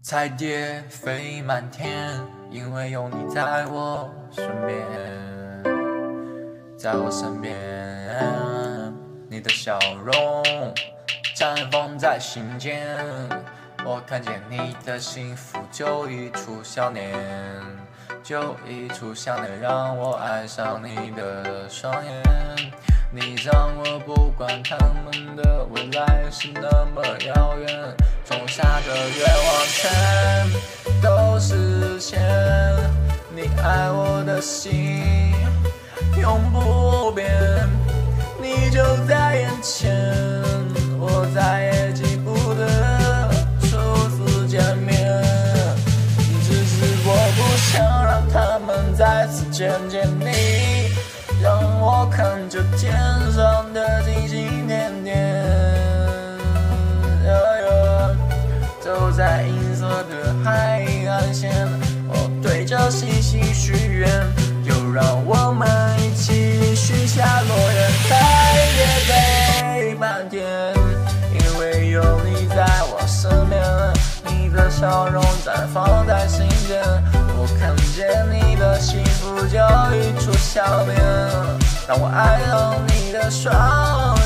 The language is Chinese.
彩蝶飞满天，因为有你在我身边，在我身边，你的笑容绽放在心间，我看见你的幸福就一出笑脸，就一出笑脸让我爱上你的双眼。你让我不管他们的未来是那么遥远，下的愿望全都实现。你爱我的心永不变，你就在眼前，我再也记不得初次见面。只是我不想让他们再次见见你。让我看着天上的星星星星许愿，就让我们一起许下诺言，彩蝶飞满天，因为有你在我身边，你的笑容绽放在心间，我看见你的幸福就一出笑脸。让我爱上你的双眼，